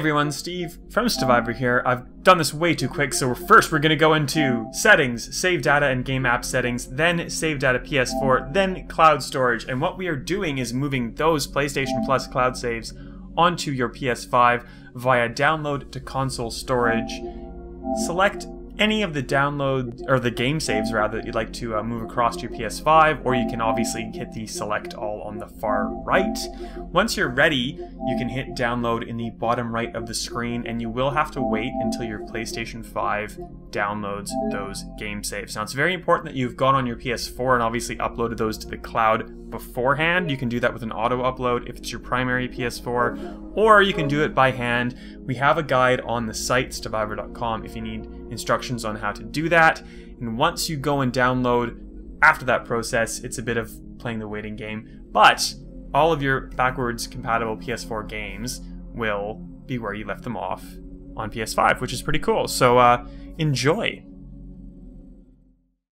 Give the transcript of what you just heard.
everyone, Steve from Stevivor here. I've done this way too quick, so first we're to go into Settings, Save Data and Game App Settings, then Save Data PS4, then Cloud Storage. And what we are doing is moving those PlayStation Plus cloud saves onto your PS5 via download to console storage. Select any of the download or the game saves rather that you'd like to uh, move across to your PS5 or you can obviously hit the select all on the far right. Once you're ready you can hit download in the bottom right of the screen and you will have to wait until your PlayStation 5 downloads those game saves. Now it's very important that you've gone on your PS4 and obviously uploaded those to the cloud beforehand. You can do that with an auto upload if it's your primary PS4 or you can do it by hand. We have a guide on the site stevivor.com if you need instructions on how to do that. And once you go and download after that process, it's a bit of playing the waiting game. But all of your backwards compatible PS4 games will be where you left them off on PS5, which is pretty cool. So uh, enjoy.